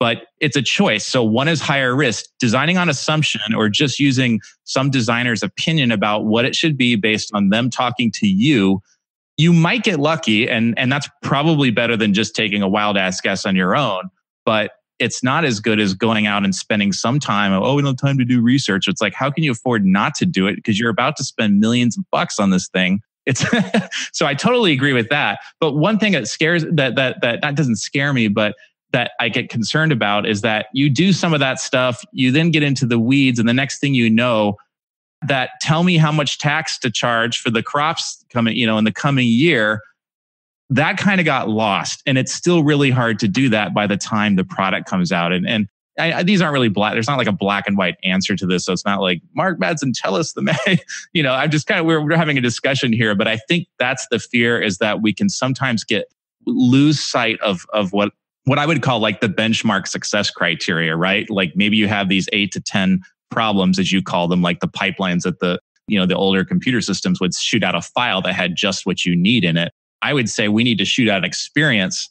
but it's a choice. So one is higher risk, designing on assumption or just using some designer's opinion about what it should be based on them talking to you. You might get lucky and, and that's probably better than just taking a wild ass guess on your own. But it's not as good as going out and spending some time. Oh, we don't have time to do research. It's like, how can you afford not to do it? Because you're about to spend millions of bucks on this thing. It's so I totally agree with that. But one thing that scares that that that that doesn't scare me, but that I get concerned about is that you do some of that stuff, you then get into the weeds, and the next thing you know, that tell me how much tax to charge for the crops coming, you know, in the coming year. That kind of got lost, and it's still really hard to do that by the time the product comes out. And and I, these aren't really black. There's not like a black and white answer to this, so it's not like Mark Madsen tell us the you know, I'm just kind of we're we're having a discussion here, but I think that's the fear is that we can sometimes get lose sight of of what what I would call like the benchmark success criteria, right? Like maybe you have these eight to 10 problems, as you call them, like the pipelines that the, you know, the older computer systems would shoot out a file that had just what you need in it. I would say we need to shoot out experience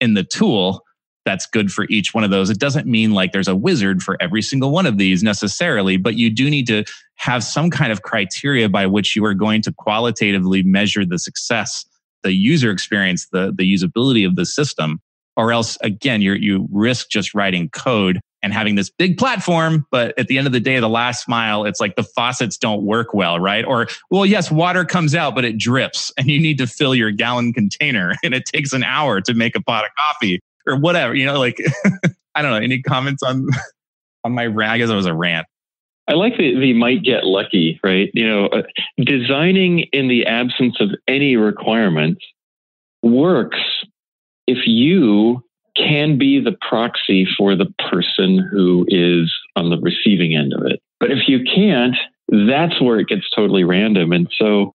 in the tool that's good for each one of those. It doesn't mean like there's a wizard for every single one of these necessarily, but you do need to have some kind of criteria by which you are going to qualitatively measure the success, the user experience, the, the usability of the system or else again you you risk just writing code and having this big platform but at the end of the day the last mile it's like the faucets don't work well right? Or well yes water comes out but it drips and you need to fill your gallon container and it takes an hour to make a pot of coffee or whatever you know like i don't know any comments on on my rant? I guess it was a rant. I like the, the might get lucky, right? You know, uh, designing in the absence of any requirements works if you can be the proxy for the person who is on the receiving end of it. But if you can't, that's where it gets totally random. And so,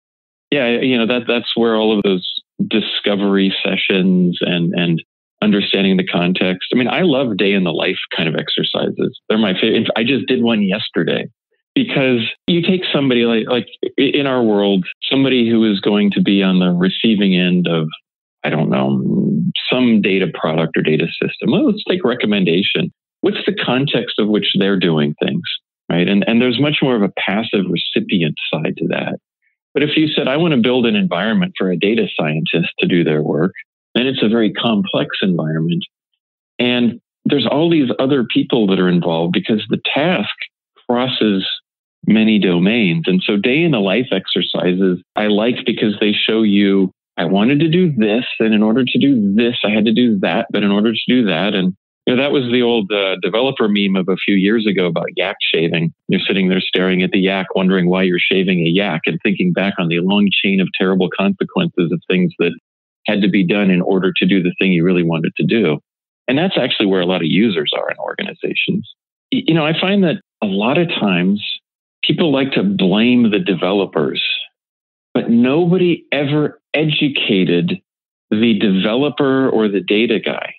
yeah, you know, that that's where all of those discovery sessions and and understanding the context. I mean, I love day in the life kind of exercises. They're my favorite. I just did one yesterday because you take somebody like like in our world, somebody who is going to be on the receiving end of I don't know, some data product or data system. Well, let's take recommendation. What's the context of which they're doing things, right? And, and there's much more of a passive recipient side to that. But if you said, I want to build an environment for a data scientist to do their work, then it's a very complex environment. And there's all these other people that are involved because the task crosses many domains. And so day in the life exercises I like because they show you I wanted to do this, and in order to do this, I had to do that. But in order to do that, and you know, that was the old uh, developer meme of a few years ago about yak shaving. You're sitting there staring at the yak, wondering why you're shaving a yak, and thinking back on the long chain of terrible consequences of things that had to be done in order to do the thing you really wanted to do. And that's actually where a lot of users are in organizations. You know, I find that a lot of times people like to blame the developers but nobody ever educated the developer or the data guy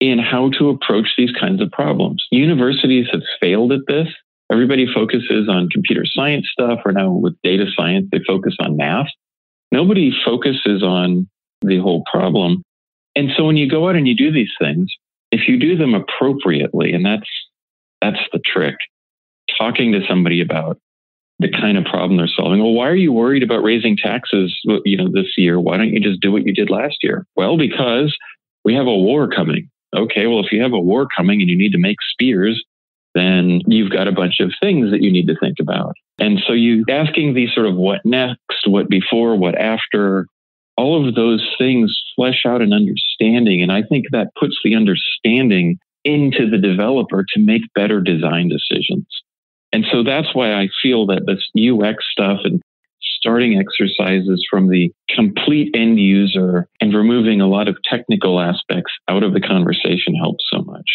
in how to approach these kinds of problems. Universities have failed at this. Everybody focuses on computer science stuff, or now with data science, they focus on math. Nobody focuses on the whole problem. And so when you go out and you do these things, if you do them appropriately, and that's that's the trick, talking to somebody about the kind of problem they're solving. Well, why are you worried about raising taxes, uh, you know, this year? Why don't you just do what you did last year? Well, because we have a war coming. Okay, well, if you have a war coming and you need to make spears, then you've got a bunch of things that you need to think about. And so you asking these sort of what next, what before, what after, all of those things flesh out an understanding. And I think that puts the understanding into the developer to make better design decisions. And so that's why I feel that this UX stuff and starting exercises from the complete end user and removing a lot of technical aspects out of the conversation helps so much.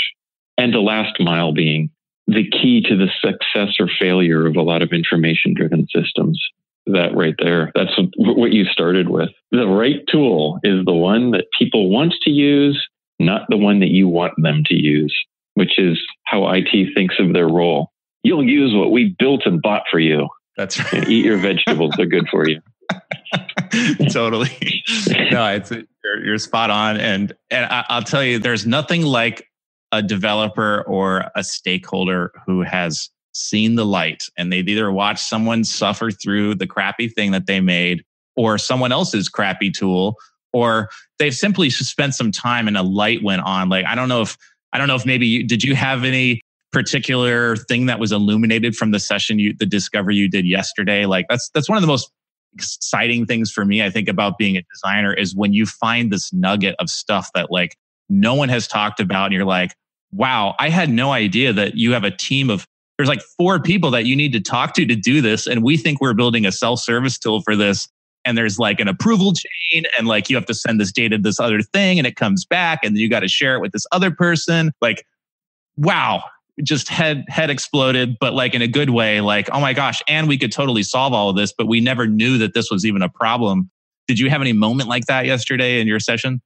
And the last mile being the key to the success or failure of a lot of information driven systems. That right there, that's what you started with. The right tool is the one that people want to use, not the one that you want them to use, which is how IT thinks of their role. You'll use what we built and bought for you. That's right. Eat your vegetables; they're good for you. totally. No, it's you're, you're, spot on, and and I, I'll tell you, there's nothing like a developer or a stakeholder who has seen the light and they've either watched someone suffer through the crappy thing that they made or someone else's crappy tool or they've simply spent some time and a light went on like i don't know if i don't know if maybe you, did you have any particular thing that was illuminated from the session you the discovery you did yesterday like that's that's one of the most exciting things for me i think about being a designer is when you find this nugget of stuff that like no one has talked about and you're like wow i had no idea that you have a team of there's like four people that you need to talk to to do this and we think we're building a self-service tool for this and there's like an approval chain and like you have to send this data to this other thing and it comes back and then you got to share it with this other person like wow just head head exploded, but like in a good way. Like, oh my gosh, and we could totally solve all of this, but we never knew that this was even a problem. Did you have any moment like that yesterday in your session?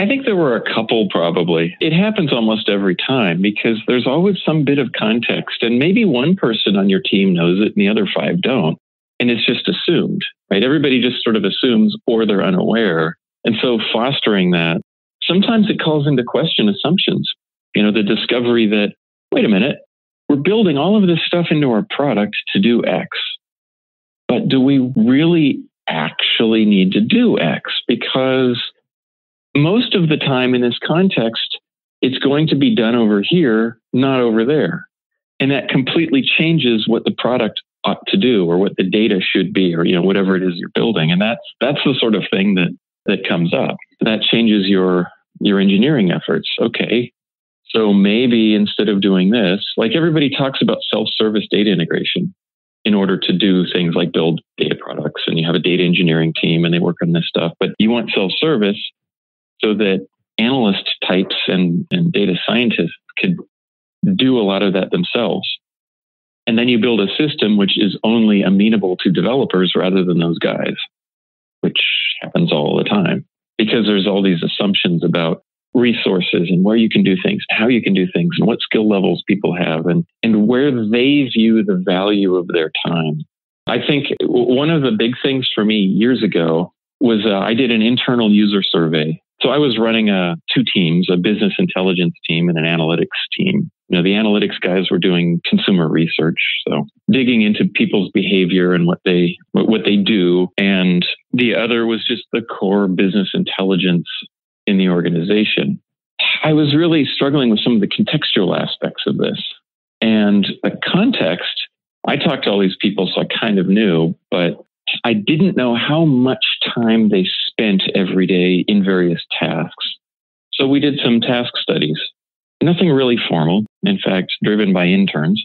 I think there were a couple probably. It happens almost every time because there's always some bit of context, and maybe one person on your team knows it and the other five don't. And it's just assumed, right? Everybody just sort of assumes or they're unaware. And so fostering that, sometimes it calls into question assumptions. You know, the discovery that wait a minute, we're building all of this stuff into our product to do X. But do we really actually need to do X? Because most of the time in this context, it's going to be done over here, not over there. And that completely changes what the product ought to do or what the data should be or you know whatever it is you're building and that's that's the sort of thing that that comes up that changes your your engineering efforts okay so maybe instead of doing this, like everybody talks about self service data integration in order to do things like build data products, and you have a data engineering team and they work on this stuff, but you want self service so that analyst types and, and data scientists could do a lot of that themselves. And then you build a system which is only amenable to developers rather than those guys, which happens all the time because there's all these assumptions about resources and where you can do things, how you can do things, and what skill levels people have, and, and where they view the value of their time. I think one of the big things for me years ago was uh, I did an internal user survey. So I was running uh, two teams, a business intelligence team and an analytics team. You know, the analytics guys were doing consumer research, so digging into people's behavior and what they what they do, and the other was just the core business intelligence in the organization. I was really struggling with some of the contextual aspects of this. And the context, I talked to all these people, so I kind of knew, but I didn't know how much time they spent every day in various tasks. So we did some task studies, nothing really formal, in fact, driven by interns.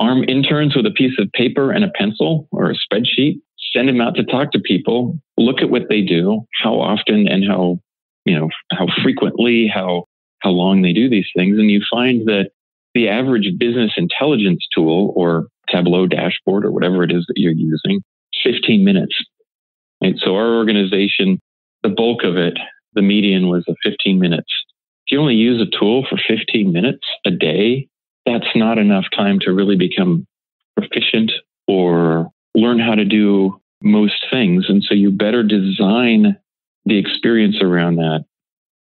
Arm interns with a piece of paper and a pencil or a spreadsheet, send them out to talk to people, look at what they do, how often and how you know, how frequently, how, how long they do these things. And you find that the average business intelligence tool or Tableau dashboard or whatever it is that you're using, 15 minutes. Right? So our organization, the bulk of it, the median was a 15 minutes. If you only use a tool for 15 minutes a day, that's not enough time to really become proficient or learn how to do most things. And so you better design the experience around that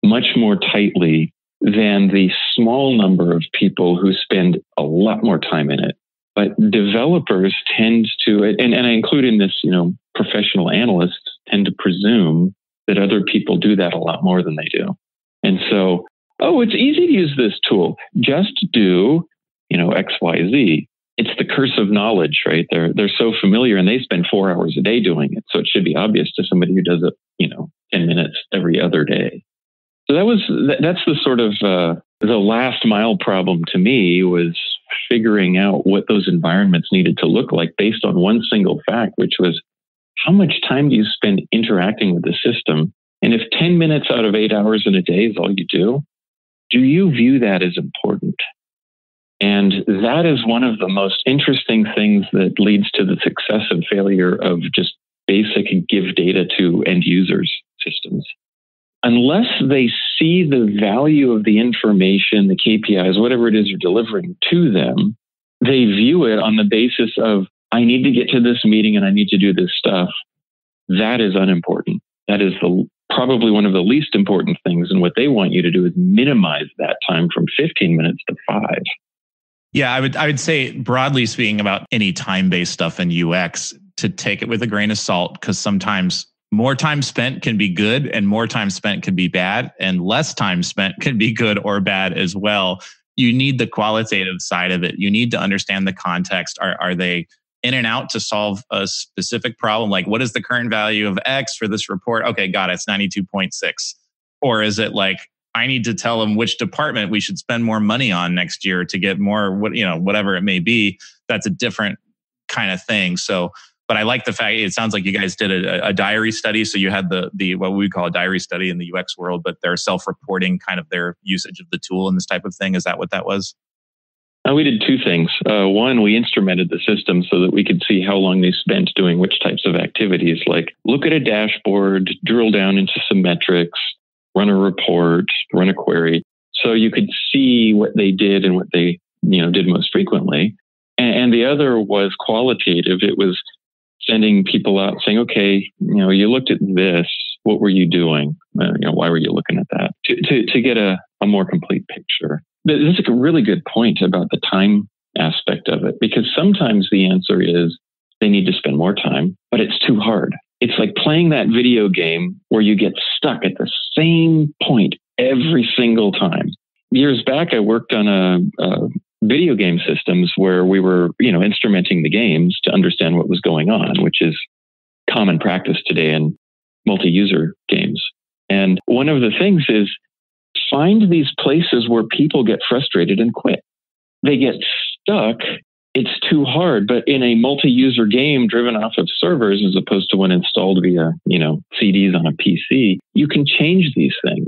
much more tightly than the small number of people who spend a lot more time in it. But developers tend to, and, and I include in this, you know, professional analysts tend to presume that other people do that a lot more than they do. And so, oh, it's easy to use this tool. Just do, you know, X, Y, Z it's the curse of knowledge, right? They're they're so familiar and they spend four hours a day doing it. So it should be obvious to somebody who does it, you know, 10 minutes every other day. So that was that's the sort of uh, the last mile problem to me was figuring out what those environments needed to look like based on one single fact, which was how much time do you spend interacting with the system? And if 10 minutes out of eight hours in a day is all you do, do you view that as important? And that is one of the most interesting things that leads to the success and failure of just basic give data to end users systems. Unless they see the value of the information, the KPIs, whatever it is you're delivering to them, they view it on the basis of, I need to get to this meeting and I need to do this stuff. That is unimportant. That is the probably one of the least important things. And what they want you to do is minimize that time from 15 minutes to five. Yeah, I would I would say broadly speaking about any time-based stuff in UX to take it with a grain of salt because sometimes more time spent can be good and more time spent can be bad and less time spent can be good or bad as well. You need the qualitative side of it. You need to understand the context. Are are they in and out to solve a specific problem. Like, what is the current value of X for this report? Okay, got it. It's 92.6. Or is it like, I need to tell them which department we should spend more money on next year to get more, what, you know, whatever it may be. That's a different kind of thing. So, but I like the fact it sounds like you guys did a, a diary study. So you had the the what we call a diary study in the UX world, but they're self-reporting kind of their usage of the tool and this type of thing. Is that what that was? Uh, we did two things. Uh, one, we instrumented the system so that we could see how long they spent doing which types of activities, like look at a dashboard, drill down into some metrics, run a report, run a query. So you could see what they did and what they you know did most frequently. And, and the other was qualitative. It was sending people out saying, okay, you know, you looked at this. What were you doing? Uh, you know, why were you looking at that? To, to, to get a, a more complete picture. This is a really good point about the time aspect of it, because sometimes the answer is they need to spend more time, but it's too hard. It's like playing that video game where you get stuck at the same point every single time. Years back, I worked on a, a video game systems where we were, you know, instrumenting the games to understand what was going on, which is common practice today in multi-user games. And one of the things is find these places where people get frustrated and quit. They get stuck. It's too hard. But in a multi-user game driven off of servers as opposed to one installed via, you know, CDs on a PC, you can change these things.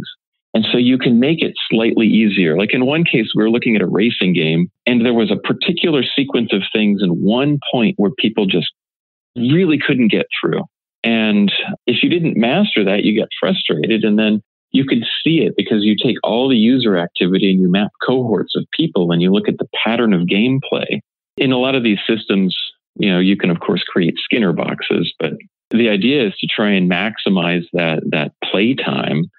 And so you can make it slightly easier. Like in one case, we were looking at a racing game and there was a particular sequence of things in one point where people just really couldn't get through. And if you didn't master that, you get frustrated. And then you could see it because you take all the user activity and you map cohorts of people and you look at the pattern of gameplay. In a lot of these systems, you know, you can of course create Skinner boxes, but the idea is to try and maximize that that play time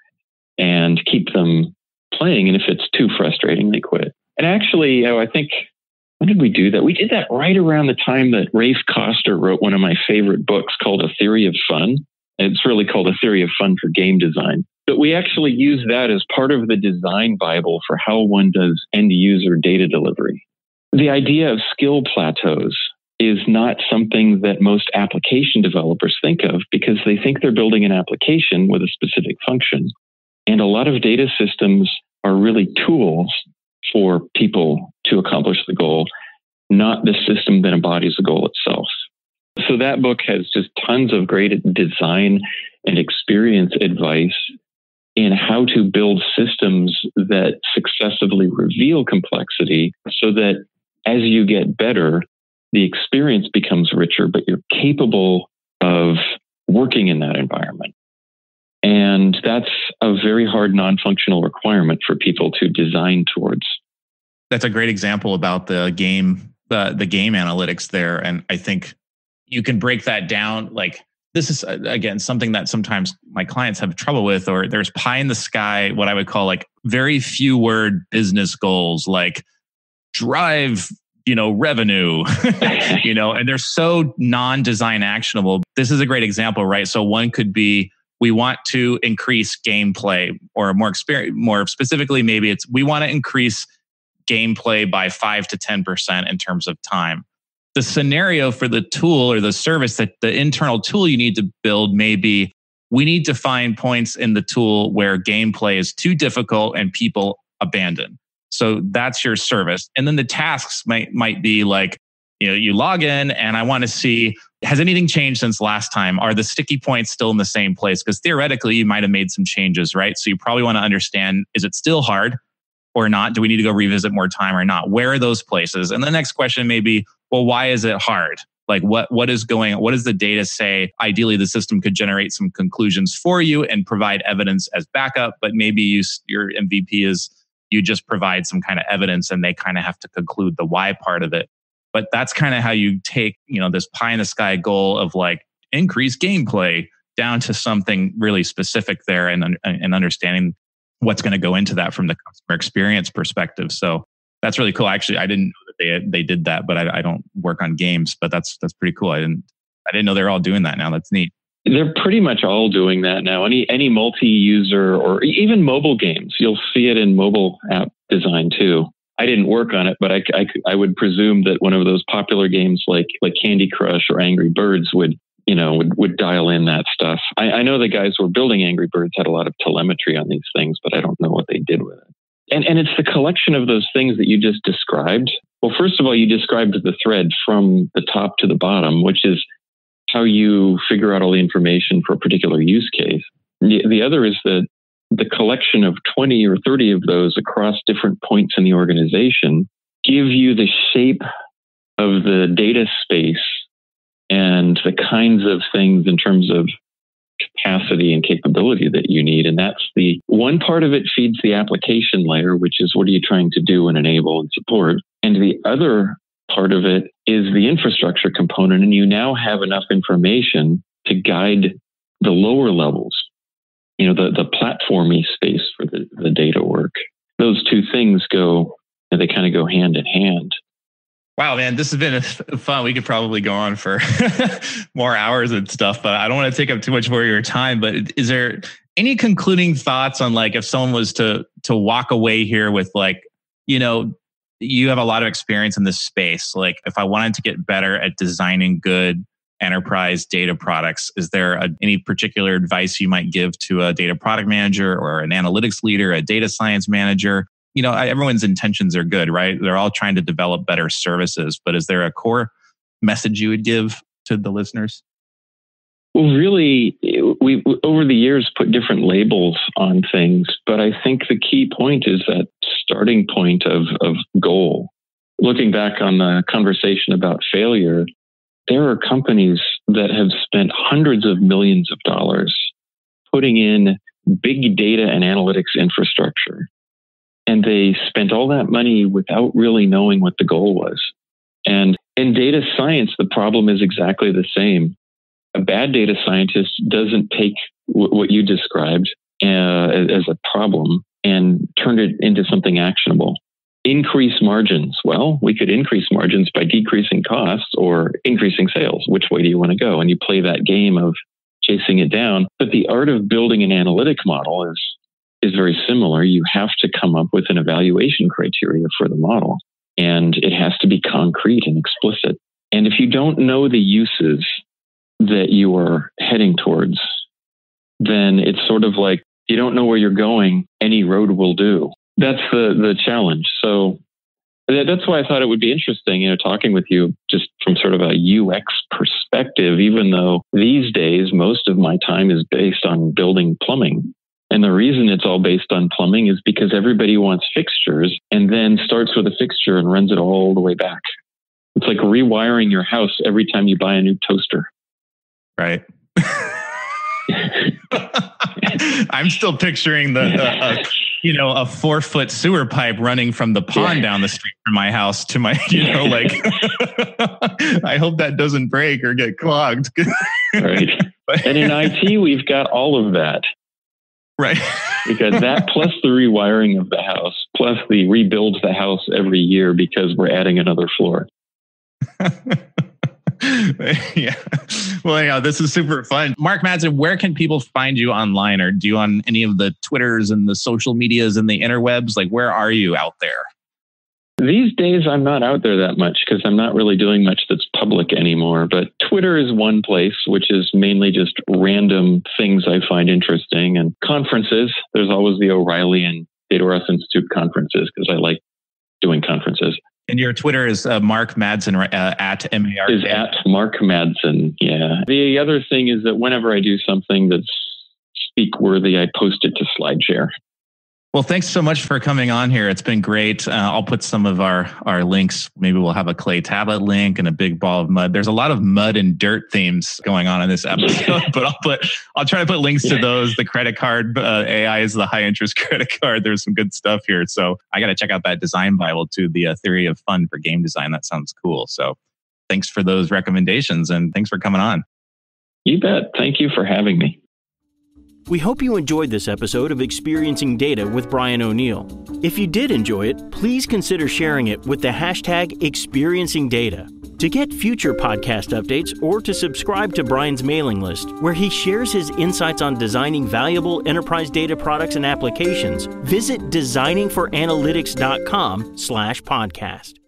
and keep them playing. And if it's too frustrating, they quit. And actually, you know, I think when did we do that? We did that right around the time that Raph Koster wrote one of my favorite books called A Theory of Fun. It's really called A Theory of Fun for Game Design. But we actually use that as part of the design Bible for how one does end user data delivery. The idea of skill plateaus is not something that most application developers think of because they think they're building an application with a specific function. And a lot of data systems are really tools for people to accomplish the goal, not the system that embodies the goal itself. So that book has just tons of great design and experience advice in how to build systems that successively reveal complexity so that as you get better, the experience becomes richer, but you're capable of working in that environment. And that's a very hard non functional requirement for people to design towards. That's a great example about the game, the, the game analytics there. And I think you can break that down like this is uh, again something that sometimes my clients have trouble with or there's pie in the sky what i would call like very few word business goals like drive you know revenue you know and they're so non-design actionable this is a great example right so one could be we want to increase gameplay or more experience more specifically maybe it's we want to increase gameplay by 5 to 10% in terms of time the scenario for the tool or the service that the internal tool you need to build may be we need to find points in the tool where gameplay is too difficult and people abandon. So that's your service. And then the tasks might might be like, you know, you log in and I want to see has anything changed since last time? Are the sticky points still in the same place? Because theoretically, you might have made some changes, right? So you probably want to understand is it still hard or not? Do we need to go revisit more time or not? Where are those places? And the next question may be, well, why is it hard? Like what what is going what does the data say? Ideally, the system could generate some conclusions for you and provide evidence as backup, but maybe you, your MVP is you just provide some kind of evidence and they kind of have to conclude the why part of it but that's kind of how you take you know this pie in the sky goal of like increase gameplay down to something really specific there and, and understanding what's going to go into that from the customer experience perspective. So that's really cool. Actually i didn't know that they they did that but I, I don't work on games but that's that's pretty cool. I didn't i didn't know they're all doing that now. That's neat. They're pretty much all doing that now. Any any multi-user or even mobile games you'll see it in mobile app design too I didn't work on it, but I, I, I would presume that one of those popular games like like Candy Crush or Angry Birds would you know would, would dial in that stuff. I, I know the guys who were building Angry Birds had a lot of telemetry on these things, but I don't know what they did with it. And and it's the collection of those things that you just described. Well, first of all, you described the thread from the top to the bottom, which is how you figure out all the information for a particular use case. The, the other is that the collection of 20 or 30 of those across different points in the organization give you the shape of the data space and the kinds of things in terms of capacity and capability that you need. And that's the one part of it feeds the application layer, which is what are you trying to do and enable and support. And the other part of it is the infrastructure component. And you now have enough information to guide the lower levels you know, the, the platformy space for the, the data work. Those two things go, they kind of go hand in hand. Wow, man, this has been fun. We could probably go on for more hours and stuff, but I don't want to take up too much more of your time. But is there any concluding thoughts on like if someone was to to walk away here with like, you know, you have a lot of experience in this space. Like if I wanted to get better at designing good enterprise data products. Is there a, any particular advice you might give to a data product manager or an analytics leader, a data science manager? You know, everyone's intentions are good, right? They're all trying to develop better services, but is there a core message you would give to the listeners? Well, really, we over the years put different labels on things, but I think the key point is that starting point of, of goal. Looking back on the conversation about failure, there are companies that have spent hundreds of millions of dollars putting in big data and analytics infrastructure. And they spent all that money without really knowing what the goal was. And in data science, the problem is exactly the same. A bad data scientist doesn't take what you described uh, as a problem and turn it into something actionable increase margins? Well, we could increase margins by decreasing costs or increasing sales. Which way do you want to go? And you play that game of chasing it down. But the art of building an analytic model is is very similar. You have to come up with an evaluation criteria for the model, and it has to be concrete and explicit. And if you don't know the uses that you are heading towards, then it's sort of like you don't know where you're going, any road will do that's the the challenge. So that's why I thought it would be interesting, you know, talking with you just from sort of a UX perspective, even though these days most of my time is based on building plumbing. And the reason it's all based on plumbing is because everybody wants fixtures and then starts with a fixture and runs it all the way back. It's like rewiring your house every time you buy a new toaster. Right. I'm still picturing the uh, you know a four foot sewer pipe running from the pond yeah. down the street from my house to my you know like I hope that doesn't break or get clogged. right. and in IT, we've got all of that. Right. because that plus the rewiring of the house, plus the rebuilds the house every year because we're adding another floor. yeah. Well, yeah, this is super fun. Mark Madsen, where can people find you online or do you on any of the Twitters and the social medias and the interwebs? Like, where are you out there? These days, I'm not out there that much because I'm not really doing much that's public anymore. But Twitter is one place, which is mainly just random things I find interesting, and conferences. There's always the O'Reilly and Data Warehouse Institute conferences because I like doing conferences. And your Twitter is uh, Mark Madsen uh, at M A R. Is at Mark Madsen. Yeah. The other thing is that whenever I do something that's speak worthy, I post it to SlideShare. Well, thanks so much for coming on here. It's been great. Uh, I'll put some of our our links. Maybe we'll have a clay tablet link and a big ball of mud. There's a lot of mud and dirt themes going on in this episode, but I'll put I'll try to put links to those. The credit card uh, AI is the high interest credit card. There's some good stuff here. So I got to check out that design bible to the uh, theory of fun for game design. That sounds cool. So thanks for those recommendations and thanks for coming on. You bet. Thank you for having me. We hope you enjoyed this episode of Experiencing Data with Brian O'Neill. If you did enjoy it, please consider sharing it with the hashtag Experiencing Data. To get future podcast updates or to subscribe to Brian's mailing list, where he shares his insights on designing valuable enterprise data products and applications, visit designingforanalytics.com slash podcast.